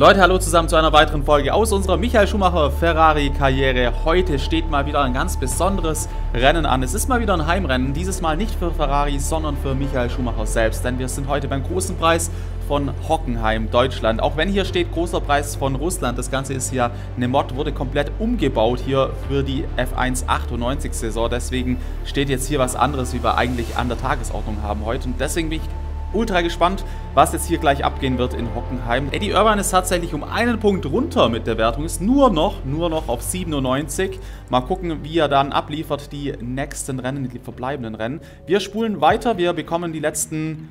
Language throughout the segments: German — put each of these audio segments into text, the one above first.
Leute, hallo zusammen zu einer weiteren Folge aus unserer Michael Schumacher Ferrari Karriere. Heute steht mal wieder ein ganz besonderes Rennen an. Es ist mal wieder ein Heimrennen, dieses Mal nicht für Ferrari, sondern für Michael Schumacher selbst, denn wir sind heute beim großen Preis von Hockenheim, Deutschland. Auch wenn hier steht großer Preis von Russland, das Ganze ist ja eine Mod, wurde komplett umgebaut hier für die F1 98 Saison. Deswegen steht jetzt hier was anderes, wie wir eigentlich an der Tagesordnung haben heute. Und deswegen bin ich ultra gespannt, was jetzt hier gleich abgehen wird in Hockenheim. Eddie Irvine ist tatsächlich um einen Punkt runter mit der Wertung, ist nur noch, nur noch auf 97. Mal gucken, wie er dann abliefert die nächsten Rennen, die verbleibenden Rennen. Wir spulen weiter, wir bekommen die letzten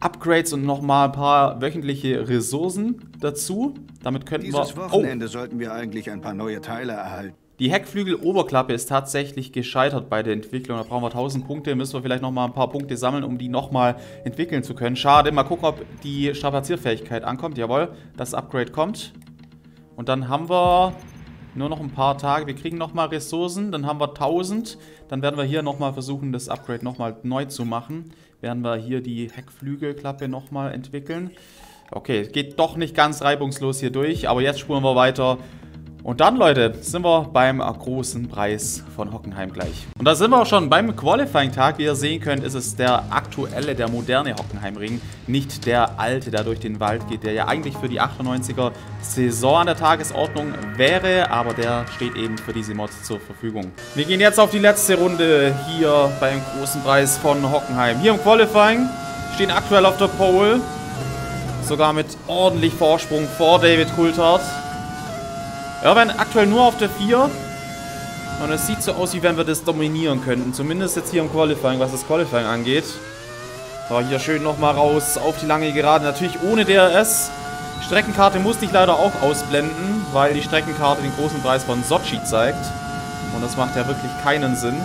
Upgrades und nochmal ein paar wöchentliche Ressourcen dazu. Damit könnten Dieses wir... Oh. Wochenende oh. sollten wir eigentlich ein paar neue Teile erhalten. Die Heckflügeloberklappe ist tatsächlich gescheitert bei der Entwicklung. Da brauchen wir 1000 Punkte. Müssen wir vielleicht nochmal ein paar Punkte sammeln, um die nochmal entwickeln zu können. Schade. Mal gucken, ob die Strapazierfähigkeit ankommt. Jawohl, das Upgrade kommt. Und dann haben wir nur noch ein paar Tage. Wir kriegen nochmal Ressourcen. Dann haben wir 1000. Dann werden wir hier nochmal versuchen, das Upgrade nochmal neu zu machen. Werden wir hier die Heckflügelklappe nochmal entwickeln. Okay, geht doch nicht ganz reibungslos hier durch. Aber jetzt spuren wir weiter und dann, Leute, sind wir beim großen Preis von Hockenheim gleich. Und da sind wir auch schon beim Qualifying-Tag. Wie ihr sehen könnt, ist es der aktuelle, der moderne Hockenheimring. Nicht der alte, der durch den Wald geht, der ja eigentlich für die 98er Saison an der Tagesordnung wäre. Aber der steht eben für diese Mods zur Verfügung. Wir gehen jetzt auf die letzte Runde hier beim großen Preis von Hockenheim. Hier im Qualifying stehen aktuell auf der Pole. Sogar mit ordentlich Vorsprung vor David Coulthard. Ja, aktuell nur auf der 4. Und es sieht so aus, wie wenn wir das dominieren könnten. Zumindest jetzt hier im Qualifying, was das Qualifying angeht. So, hier schön nochmal raus auf die lange Gerade. Natürlich ohne DRS. Streckenkarte musste ich leider auch ausblenden, weil die Streckenkarte den großen Preis von Sochi zeigt. Und das macht ja wirklich keinen Sinn.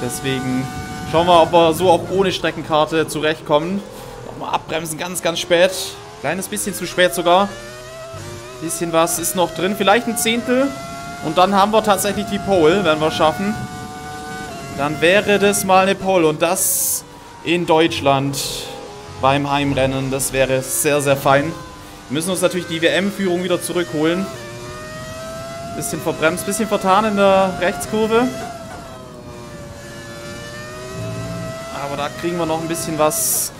Deswegen schauen wir, ob wir so auch ohne Streckenkarte zurechtkommen. Nochmal abbremsen, ganz, ganz spät. Kleines bisschen zu spät sogar. Bisschen was ist noch drin. Vielleicht ein Zehntel. Und dann haben wir tatsächlich die Pole, wenn wir schaffen. Dann wäre das mal eine Pole. Und das in Deutschland beim Heimrennen. Das wäre sehr, sehr fein. Wir müssen uns natürlich die WM-Führung wieder zurückholen. Bisschen verbremst, bisschen vertan in der Rechtskurve. Aber da kriegen wir noch ein bisschen was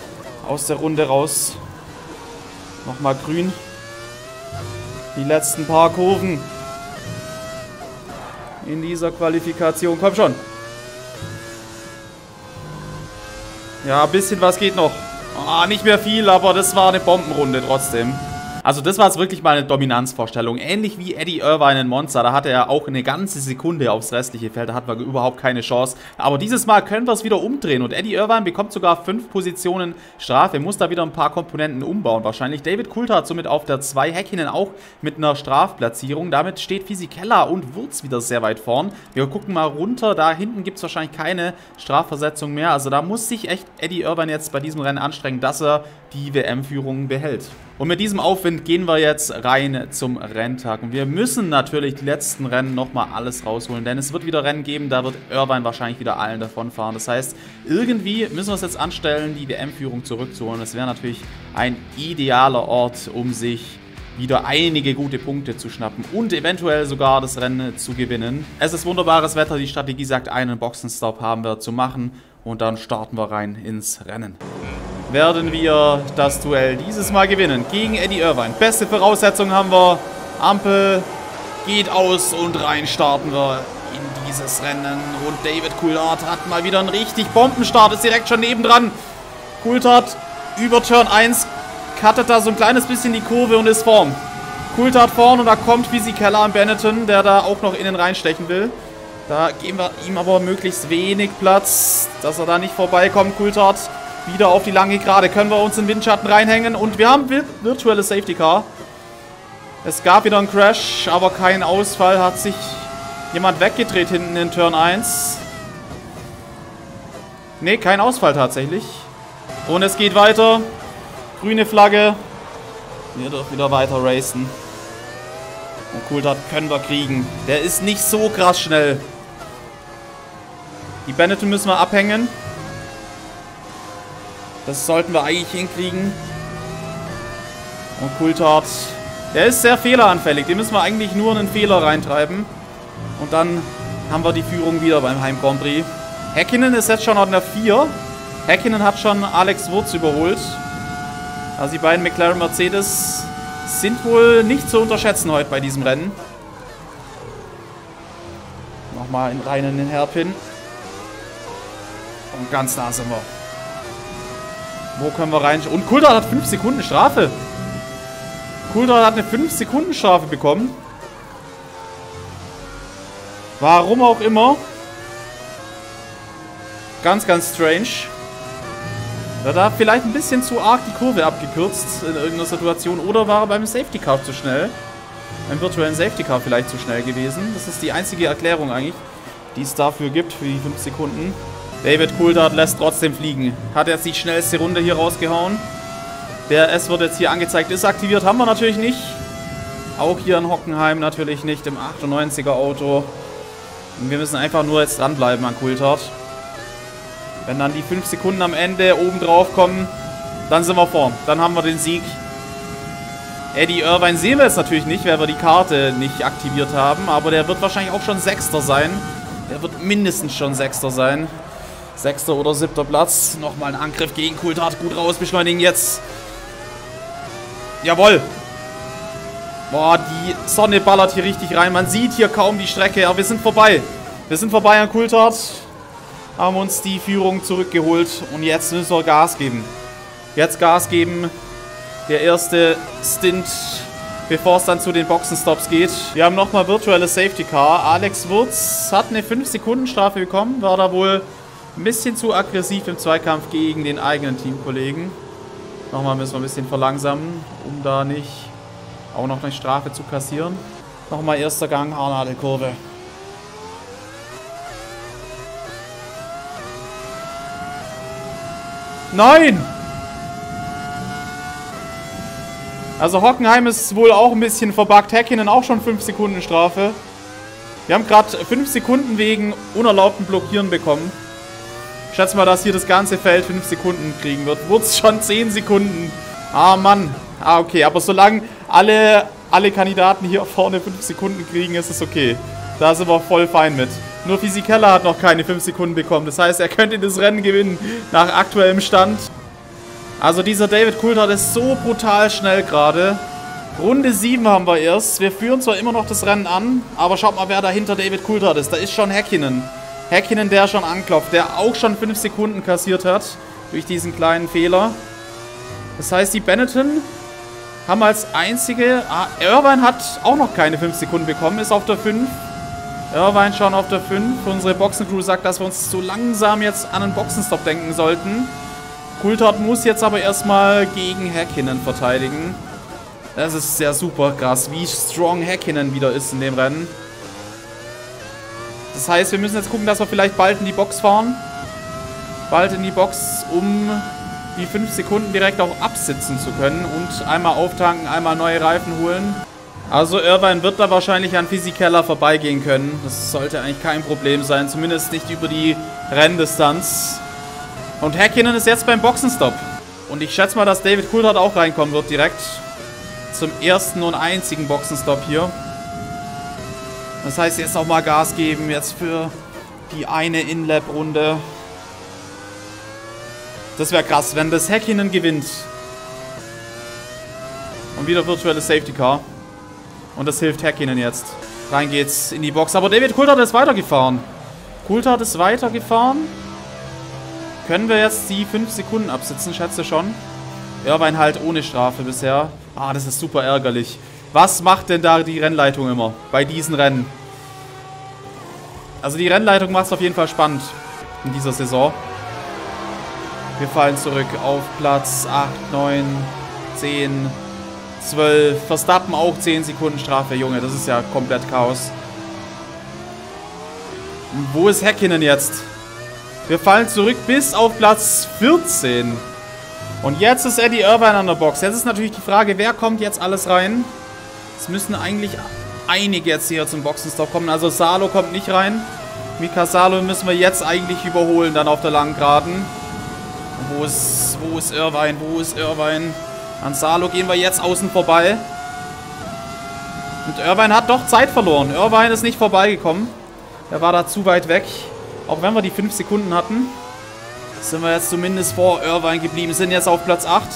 aus der Runde raus. Nochmal grün. Die letzten paar Kurven in dieser Qualifikation. Komm schon. Ja, ein bisschen was geht noch. Ah, nicht mehr viel, aber das war eine Bombenrunde trotzdem. Also das war jetzt wirklich mal eine Dominanzvorstellung. Ähnlich wie Eddie Irvine in Monster. Da hatte er auch eine ganze Sekunde aufs restliche Feld. Da hatten wir überhaupt keine Chance. Aber dieses Mal können wir es wieder umdrehen. Und Eddie Irvine bekommt sogar fünf Positionen Strafe. Muss da wieder ein paar Komponenten umbauen wahrscheinlich. David Coulthard somit auf der 2. Häkkinen auch mit einer Strafplatzierung. Damit steht Fisichella und Wurz wieder sehr weit vorn. Wir gucken mal runter. Da hinten gibt es wahrscheinlich keine Strafversetzung mehr. Also da muss sich echt Eddie Irvine jetzt bei diesem Rennen anstrengen, dass er die WM-Führung behält. Und mit diesem Aufwind gehen wir jetzt rein zum Renntag. Und wir müssen natürlich die letzten Rennen nochmal alles rausholen, denn es wird wieder Rennen geben, da wird Irvine wahrscheinlich wieder allen davonfahren. Das heißt, irgendwie müssen wir es jetzt anstellen, die WM-Führung zurückzuholen. Das wäre natürlich ein idealer Ort, um sich wieder einige gute Punkte zu schnappen und eventuell sogar das Rennen zu gewinnen. Es ist wunderbares Wetter, die Strategie sagt, einen Boxenstopp haben wir zu machen und dann starten wir rein ins Rennen werden wir das Duell dieses Mal gewinnen gegen Eddie Irvine. Beste Voraussetzungen haben wir. Ampel geht aus und rein starten wir in dieses Rennen. Und David Coulthard hat mal wieder einen richtig Bombenstart, ist direkt schon nebendran. Coulthard über Turn 1 cuttet da so ein kleines bisschen die Kurve und ist vorn. Coulthard vorn und da kommt Fisichella an Benetton, der da auch noch innen reinstechen will. Da geben wir ihm aber möglichst wenig Platz, dass er da nicht vorbeikommt. Coulthard wieder auf die lange Gerade. Können wir uns in Windschatten reinhängen. Und wir haben virtuelle Safety Car. Es gab wieder einen Crash, aber kein Ausfall. Hat sich jemand weggedreht hinten in Turn 1. Ne, kein Ausfall tatsächlich. Und es geht weiter. Grüne Flagge. Wir dürfen wieder weiter racen. Und Coulthard können wir kriegen. Der ist nicht so krass schnell. Die Benetton müssen wir abhängen. Das sollten wir eigentlich hinkriegen. Und Coulthard, der ist sehr fehleranfällig. Den müssen wir eigentlich nur einen Fehler reintreiben. Und dann haben wir die Führung wieder beim Heim Grand Prix. Häkkinen ist jetzt schon an der 4. Häkkinen hat schon Alex Wurz überholt. Also die beiden McLaren Mercedes sind wohl nicht zu unterschätzen heute bei diesem Rennen. Nochmal in rein den Hairpin. Und ganz nah sind wir. Wo können wir rein? Und Coulthard hat 5 Sekunden Strafe. Coulthard hat eine 5 Sekunden Strafe bekommen. Warum auch immer. Ganz, ganz strange. Da hat vielleicht ein bisschen zu arg die Kurve abgekürzt in irgendeiner Situation. Oder war er beim Safety Car zu schnell? Beim virtuellen Safety Car vielleicht zu schnell gewesen. Das ist die einzige Erklärung eigentlich, die es dafür gibt, für die 5 Sekunden. David Coulthard lässt trotzdem fliegen. Hat jetzt die schnellste Runde hier rausgehauen. Der S wird jetzt hier angezeigt. Ist aktiviert, haben wir natürlich nicht. Auch hier in Hockenheim natürlich nicht im 98er Auto. Und wir müssen einfach nur jetzt dranbleiben an Coulthard. Wenn dann die 5 Sekunden am Ende oben drauf kommen, dann sind wir vorn. Dann haben wir den Sieg. Eddie Irvine sehen wir jetzt natürlich nicht, weil wir die Karte nicht aktiviert haben. Aber der wird wahrscheinlich auch schon Sechster sein. Der wird mindestens schon Sechster sein. Sechster oder siebter Platz. Nochmal ein Angriff gegen Kultat. Gut raus, beschleunigen jetzt. Jawohl. Boah, die Sonne ballert hier richtig rein. Man sieht hier kaum die Strecke, aber wir sind vorbei. Wir sind vorbei an Kultat. Haben uns die Führung zurückgeholt und jetzt müssen wir Gas geben. Jetzt Gas geben. Der erste Stint, bevor es dann zu den Boxenstops geht. Wir haben nochmal virtuelles Safety Car. Alex Wurz hat eine 5-Sekunden-Strafe bekommen. War da wohl ein bisschen zu aggressiv im Zweikampf gegen den eigenen Teamkollegen. Nochmal müssen wir ein bisschen verlangsamen, um da nicht auch noch eine Strafe zu kassieren. Nochmal erster Gang, Haarnadelkurve. Nein! Also Hockenheim ist wohl auch ein bisschen verbuggt. Häkkinen auch schon 5 Sekunden Strafe. Wir haben gerade 5 Sekunden wegen unerlaubten Blockieren bekommen. Schätze mal, dass hier das ganze Feld 5 Sekunden kriegen wird. Es schon 10 Sekunden. Ah, Mann. Ah, okay. Aber solange alle, alle Kandidaten hier vorne 5 Sekunden kriegen, ist es okay. Da sind wir voll fein mit. Nur Physikeller hat noch keine 5 Sekunden bekommen. Das heißt, er könnte das Rennen gewinnen nach aktuellem Stand. Also dieser David Coulthard ist so brutal schnell gerade. Runde 7 haben wir erst. Wir führen zwar immer noch das Rennen an, aber schaut mal, wer dahinter David Coulthard ist. Da ist schon Häkkinen. Häkkinen, der schon anklopft, der auch schon 5 Sekunden kassiert hat durch diesen kleinen Fehler. Das heißt, die Benetton haben als einzige... Ah, Irvine hat auch noch keine 5 Sekunden bekommen, ist auf der 5. Irvine schon auf der 5. Unsere Boxencrew sagt, dass wir uns so langsam jetzt an einen Boxenstopp denken sollten. Coulthard muss jetzt aber erstmal gegen Häkkinen verteidigen. Das ist sehr super krass, wie strong Häkkinen wieder ist in dem Rennen. Das heißt, wir müssen jetzt gucken, dass wir vielleicht bald in die Box fahren. Bald in die Box, um die 5 Sekunden direkt auch absitzen zu können. Und einmal auftanken, einmal neue Reifen holen. Also Irvine wird da wahrscheinlich an Physikeller vorbeigehen können. Das sollte eigentlich kein Problem sein. Zumindest nicht über die Renndistanz. Und Häkkinen ist jetzt beim Boxenstopp. Und ich schätze mal, dass David Coulthard auch reinkommen wird direkt. Zum ersten und einzigen Boxenstopp hier. Das heißt, jetzt nochmal Gas geben, jetzt für die eine In-Lab-Runde. Das wäre krass, wenn das Häkkinen gewinnt. Und wieder virtuelles Safety Car. Und das hilft Häkkinen jetzt. Rein geht's in die Box. Aber David Coulthard ist weitergefahren. Coulthard ist weitergefahren. Können wir jetzt die 5 Sekunden absitzen? Schätze schon. Irvine halt ohne Strafe bisher. Ah, das ist super ärgerlich. Was macht denn da die Rennleitung immer bei diesen Rennen? Also die Rennleitung macht es auf jeden Fall spannend in dieser Saison. Wir fallen zurück auf Platz 8, 9, 10, 12. Verstappen auch 10 Sekunden Strafe. Junge, das ist ja komplett Chaos. Wo ist Häkkinen jetzt? Wir fallen zurück bis auf Platz 14. Und jetzt ist Eddie Irvine an der Box. Jetzt ist natürlich die Frage, wer kommt jetzt alles rein? Es müssen eigentlich einige jetzt hier zum Boxenstopp kommen. Also Salo kommt nicht rein. Mika Salo müssen wir jetzt eigentlich überholen, dann auf der langen Geraden. Wo ist, wo ist Irvine? Wo ist Irvine? An Salo gehen wir jetzt außen vorbei. Und Irvine hat doch Zeit verloren. Irvine ist nicht vorbeigekommen. Er war da zu weit weg. Auch wenn wir die 5 Sekunden hatten, sind wir jetzt zumindest vor Irvine geblieben. Sind jetzt auf Platz 8.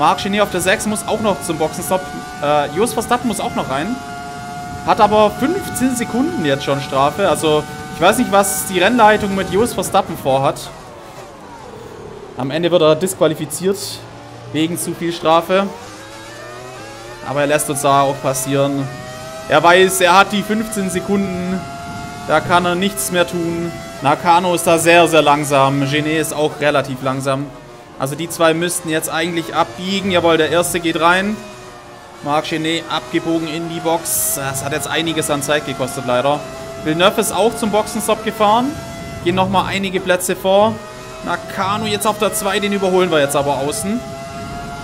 Marc Genie auf der 6 muss auch noch zum Boxenstopp. Äh, Jos Verstappen muss auch noch rein. Hat aber 15 Sekunden jetzt schon Strafe. Also ich weiß nicht, was die Rennleitung mit Jos Verstappen vorhat. Am Ende wird er disqualifiziert wegen zu viel Strafe. Aber er lässt uns da auch passieren. Er weiß, er hat die 15 Sekunden. Da kann er nichts mehr tun. Nakano ist da sehr, sehr langsam. Genet ist auch relativ langsam. Also die zwei müssten jetzt eigentlich abbiegen. Jawohl, der erste geht rein. Marc Genet abgebogen in die Box. Das hat jetzt einiges an Zeit gekostet, leider. Villeneuve ist auch zum Boxenstopp gefahren. Gehen nochmal einige Plätze vor. Nakano jetzt auf der 2, den überholen wir jetzt aber außen.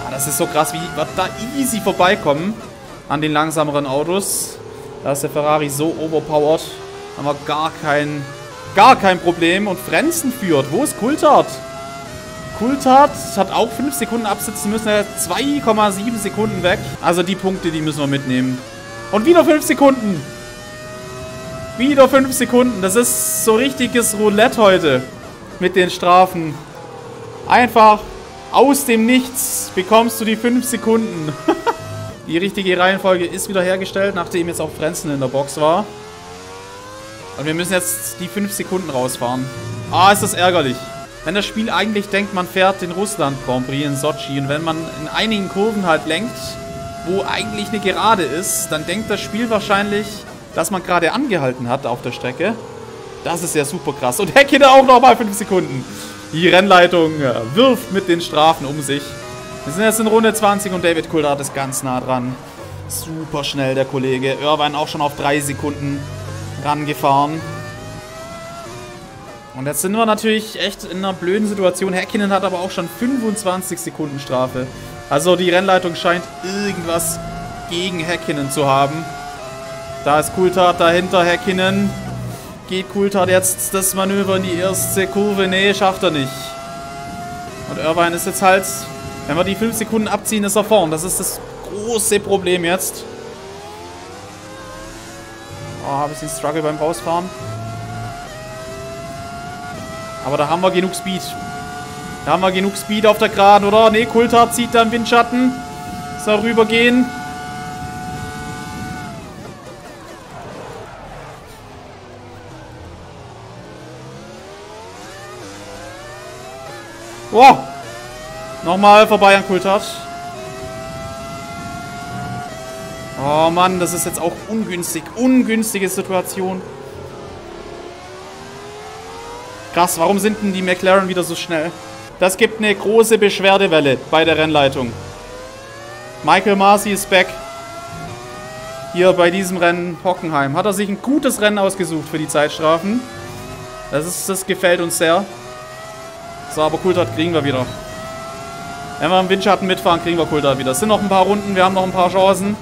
Ah, das ist so krass, wie wir da easy vorbeikommen an den langsameren Autos. Da ist der Ferrari so overpowered. Haben wir gar kein, gar kein Problem. Und Frenzen führt. Wo ist Coulthard? Coulthard hat auch 5 Sekunden absitzen müssen. Er ist 2,7 Sekunden weg. Also die Punkte, die müssen wir mitnehmen. Und wieder 5 Sekunden. Wieder 5 Sekunden. Das ist so richtiges Roulette heute mit den Strafen. Einfach aus dem Nichts bekommst du die 5 Sekunden. die richtige Reihenfolge ist wieder hergestellt, nachdem jetzt auch Frenzen in der Box war. Und wir müssen jetzt die 5 Sekunden rausfahren. Ah, ist das ärgerlich. Wenn das Spiel eigentlich denkt, man fährt den Russland Grand Prix in Sochi und wenn man in einigen Kurven halt lenkt, wo eigentlich eine Gerade ist, dann denkt das Spiel wahrscheinlich, dass man gerade angehalten hat auf der Strecke. Das ist ja super krass. Und Häkkinen auch nochmal 5 Sekunden. Die Rennleitung äh, wirft mit den Strafen um sich. Wir sind jetzt in Runde 20 und David Coulthard ist ganz nah dran. Super schnell der Kollege. Irvine auch schon auf 3 Sekunden rangefahren. Und jetzt sind wir natürlich echt in einer blöden Situation. Häkkinen hat aber auch schon 25 Sekunden Strafe. Also die Rennleitung scheint irgendwas gegen Häkkinen zu haben. Da ist Coulthard dahinter, Häkkinen. Geht Coulthard jetzt das Manöver in die erste Kurve? Nee, schafft er nicht. Und Irvine ist jetzt halt, wenn wir die 5 Sekunden abziehen, ist er vorn. Das ist das große Problem jetzt. Oh, habe ich den Struggle beim Rausfahren. Aber da haben wir genug Speed. Da haben wir genug Speed auf der Geraden, oder? Ne, Coulthard zieht da im Windschatten. Soll rübergehen. Wow. Nochmal vorbei an Coulthard. Oh Mann, das ist jetzt auch ungünstig. Ungünstige Situation. Krass, warum sind denn die McLaren wieder so schnell? Das gibt eine große Beschwerdewelle bei der Rennleitung. Michael Masi ist back. Hier bei diesem Rennen Hockenheim. Hat er sich ein gutes Rennen ausgesucht für die Zeitstrafen. Das, ist, das gefällt uns sehr. So, aber Coulthard kriegen wir wieder. Wenn wir im Windschatten mitfahren, kriegen wir Coulthard wieder. Es sind noch ein paar Runden, wir haben noch ein paar Chancen.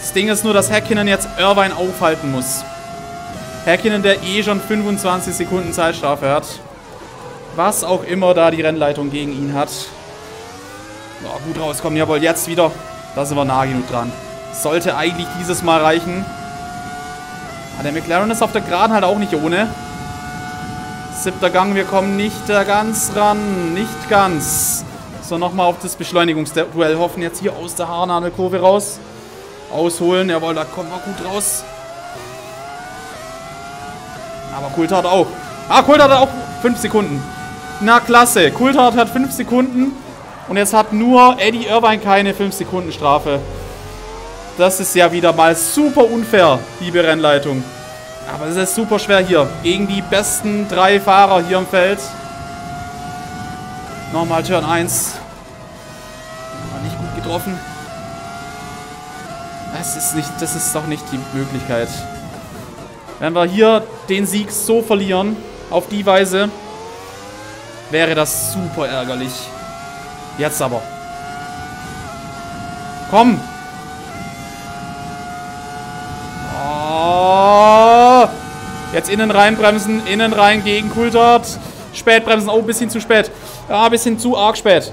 Das Ding ist nur, dass Häkkinen jetzt Irvine aufhalten muss. Häkkinen, der eh schon 25 Sekunden Zeitstrafe hat. Was auch immer da die Rennleitung gegen ihn hat. Oh, gut rauskommen, jawohl, jetzt wieder. Da sind wir nah genug dran. Sollte eigentlich dieses Mal reichen. Ah, der McLaren ist auf der Geraden halt auch nicht ohne. Siebter Gang, wir kommen nicht ganz ran. Nicht ganz. So, nochmal auf das Beschleunigungsduell hoffen. Jetzt hier aus der Haarnadelkurve raus. Ausholen, jawohl, da kommen wir gut raus. Aber Coulthard auch. Ah, Coulthard hat auch 5 Sekunden. Na, klasse. Coulthard hat 5 Sekunden. Und jetzt hat nur Eddie Irvine keine 5 Sekunden Strafe. Das ist ja wieder mal super unfair, liebe Rennleitung. Aber es ist super schwer hier. Gegen die besten drei Fahrer hier im Feld. Nochmal Turn 1. War nicht gut getroffen. Das ist, nicht, das ist doch nicht die Möglichkeit. Wenn wir hier den Sieg so verlieren, auf die Weise, wäre das super ärgerlich. Jetzt aber. Komm! Ah! Jetzt innen reinbremsen, innen rein gegen Kultart. Spät bremsen, oh, ein bisschen zu spät. Ja, ein bisschen zu arg spät.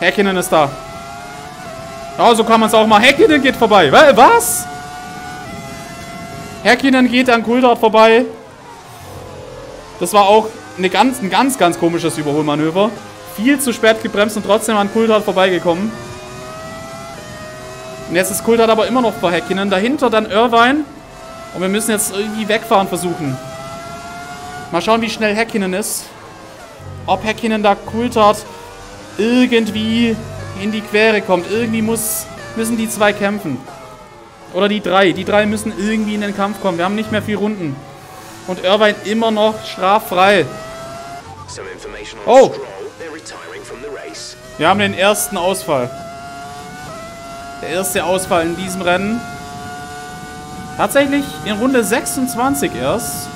Häkkinen ist da. Ja, so kann man es auch mal. Häkkinen geht vorbei. Was? Häkkinen geht an Kultart vorbei. Das war auch eine ganz, ein ganz, ganz komisches Überholmanöver. Viel zu spät gebremst und trotzdem an Kultart vorbeigekommen. Und jetzt ist Kultart aber immer noch vor Häkkinen. Dahinter dann Irvine. Und wir müssen jetzt irgendwie wegfahren versuchen. Mal schauen, wie schnell Häkkinen ist. Ob Häkkinen da Kultart irgendwie in die Quere kommt. Irgendwie muss, müssen die zwei kämpfen. Oder die drei. Die drei müssen irgendwie in den Kampf kommen. Wir haben nicht mehr vier Runden. Und Irvine immer noch straffrei. Oh! Wir haben den ersten Ausfall. Der erste Ausfall in diesem Rennen. Tatsächlich in Runde 26 erst.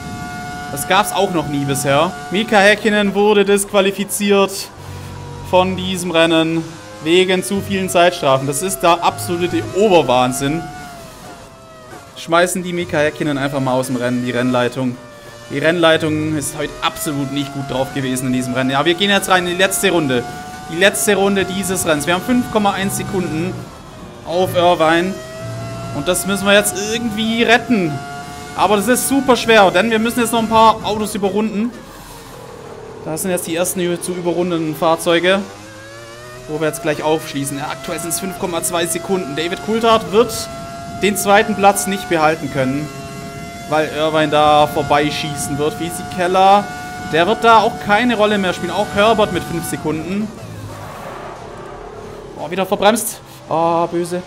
Das gab es auch noch nie bisher. Mika Häkkinen wurde disqualifiziert von diesem Rennen wegen zu vielen Zeitstrafen. Das ist der absolute Oberwahnsinn. Schmeißen die Mika Häkkinen einfach mal aus dem Rennen, die Rennleitung. Die Rennleitung ist heute absolut nicht gut drauf gewesen in diesem Rennen. Ja, wir gehen jetzt rein in die letzte Runde. Die letzte Runde dieses Rennens. Wir haben 5,1 Sekunden auf Irvine. Und das müssen wir jetzt irgendwie retten. Aber das ist super schwer, denn wir müssen jetzt noch ein paar Autos überrunden. Das sind jetzt die ersten zu überrundenden Fahrzeuge. Wo wir jetzt gleich aufschließen. Ja, aktuell sind es 5,2 Sekunden. David Coulthard wird den zweiten Platz nicht behalten können. Weil Irvine da vorbeischießen wird. Visi Keller, der wird da auch keine Rolle mehr spielen. Auch Herbert mit 5 Sekunden. Oh, wieder verbremst. Oh, böse.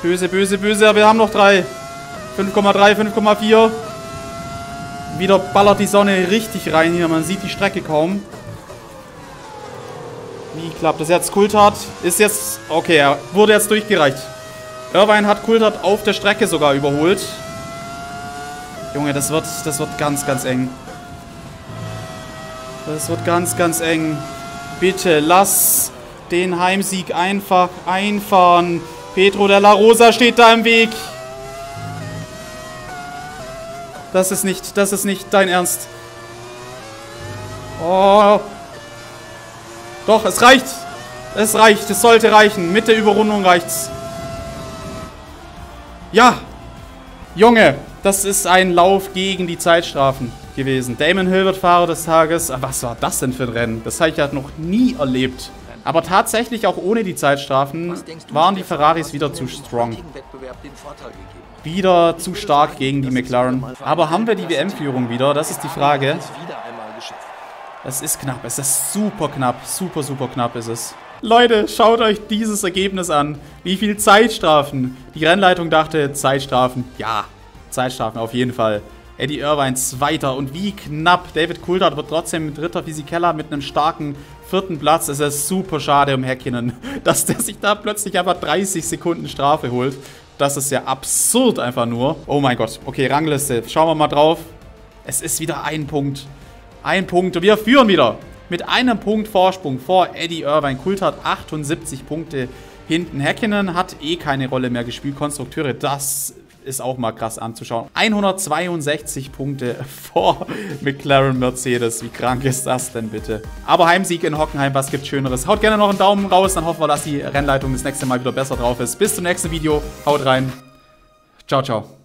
Böse, böse, böse. Wir haben noch drei. 5,3, 5,4. Wieder ballert die Sonne richtig rein hier. Man sieht die Strecke kaum. Wie klappt das jetzt? Kultat ist jetzt... Okay, er wurde jetzt durchgereicht. Irvine hat Kultat auf der Strecke sogar überholt. Junge, das wird, das wird ganz, ganz eng. Das wird ganz, ganz eng. Bitte, lass den Heimsieg einfach einfahren. Pedro de la Rosa steht da im Weg. Das ist nicht, das ist nicht dein Ernst. Oh. Doch, es reicht. Es reicht, es sollte reichen. Mit der Überrundung reicht's. Ja. Junge, das ist ein Lauf gegen die Zeitstrafen gewesen. Damon Hill wird Fahrer des Tages. Was war das denn für ein Rennen? Das habe ich ja noch nie erlebt. Aber tatsächlich, auch ohne die Zeitstrafen, waren die Ferraris wieder zu strong. Wieder zu stark gegen die McLaren. Aber haben wir die WM-Führung wieder? Das ist die Frage. Es ist knapp. Es ist super knapp. Super, super knapp ist es. Leute, schaut euch dieses Ergebnis an. Wie viel Zeitstrafen. Die Rennleitung dachte, Zeitstrafen. Ja, Zeitstrafen auf jeden Fall. Eddie Irvine Zweiter. Und wie knapp. David Coulthard wird trotzdem Dritter Physikeller mit einem starken vierten Platz. Es ist super schade um Häkkinen, dass der sich da plötzlich einfach 30 Sekunden Strafe holt. Das ist ja absurd einfach nur. Oh mein Gott. Okay, Rangliste. Schauen wir mal drauf. Es ist wieder ein Punkt. Ein Punkt. Wir führen wieder. Mit einem Punkt Vorsprung vor Eddie Irvine. Kult hat 78 Punkte hinten. Häkkinen hat eh keine Rolle mehr gespielt. Konstrukteure, das ist auch mal krass anzuschauen. 162 Punkte vor McLaren Mercedes. Wie krank ist das denn bitte? Aber Heimsieg in Hockenheim, was gibt Schöneres? Haut gerne noch einen Daumen raus, dann hoffen wir, dass die Rennleitung das nächste Mal wieder besser drauf ist. Bis zum nächsten Video. Haut rein. Ciao, ciao.